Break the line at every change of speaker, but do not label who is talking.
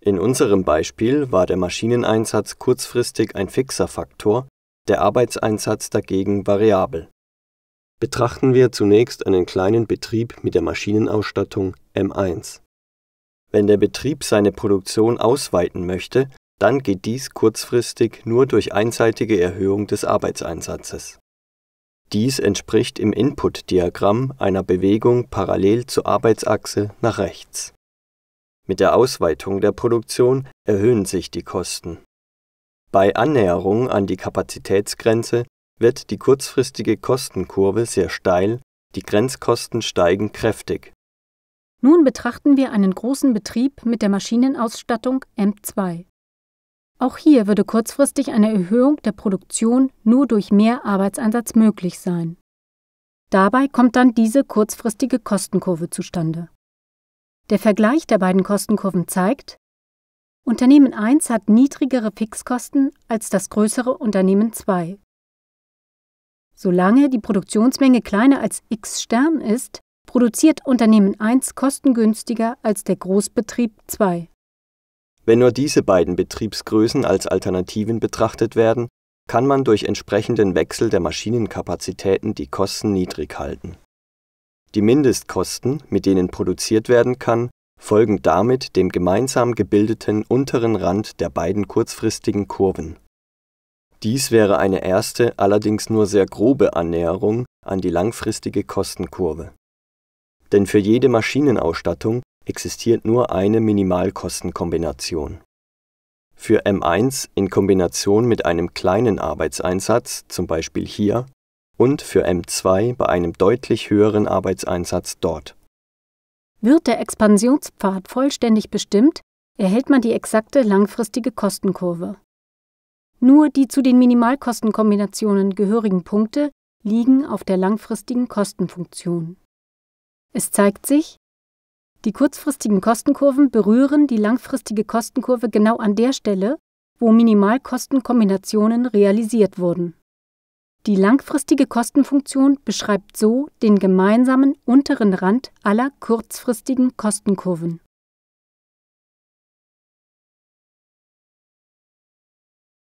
In unserem Beispiel war der Maschineneinsatz kurzfristig ein fixer Faktor, der Arbeitseinsatz dagegen variabel. Betrachten wir zunächst einen kleinen Betrieb mit der Maschinenausstattung M1. Wenn der Betrieb seine Produktion ausweiten möchte, dann geht dies kurzfristig nur durch einseitige Erhöhung des Arbeitseinsatzes. Dies entspricht im Input-Diagramm einer Bewegung parallel zur Arbeitsachse nach rechts. Mit der Ausweitung der Produktion erhöhen sich die Kosten. Bei Annäherung an die Kapazitätsgrenze wird die kurzfristige Kostenkurve sehr steil, die Grenzkosten steigen kräftig.
Nun betrachten wir einen großen Betrieb mit der Maschinenausstattung M2. Auch hier würde kurzfristig eine Erhöhung der Produktion nur durch mehr Arbeitseinsatz möglich sein. Dabei kommt dann diese kurzfristige Kostenkurve zustande. Der Vergleich der beiden Kostenkurven zeigt, Unternehmen 1 hat niedrigere Fixkosten als das größere Unternehmen 2. Solange die Produktionsmenge kleiner als x Stern ist, produziert Unternehmen 1 kostengünstiger als der Großbetrieb 2.
Wenn nur diese beiden Betriebsgrößen als Alternativen betrachtet werden, kann man durch entsprechenden Wechsel der Maschinenkapazitäten die Kosten niedrig halten die Mindestkosten, mit denen produziert werden kann, folgen damit dem gemeinsam gebildeten unteren Rand der beiden kurzfristigen Kurven. Dies wäre eine erste, allerdings nur sehr grobe Annäherung an die langfristige Kostenkurve. Denn für jede Maschinenausstattung existiert nur eine Minimalkostenkombination. Für M1 in Kombination mit einem kleinen Arbeitseinsatz, zum Beispiel hier, und für M2 bei einem deutlich höheren Arbeitseinsatz dort.
Wird der Expansionspfad vollständig bestimmt, erhält man die exakte langfristige Kostenkurve. Nur die zu den Minimalkostenkombinationen gehörigen Punkte liegen auf der langfristigen Kostenfunktion. Es zeigt sich, die kurzfristigen Kostenkurven berühren die langfristige Kostenkurve genau an der Stelle, wo Minimalkostenkombinationen realisiert wurden. Die langfristige Kostenfunktion beschreibt so den gemeinsamen unteren Rand aller kurzfristigen Kostenkurven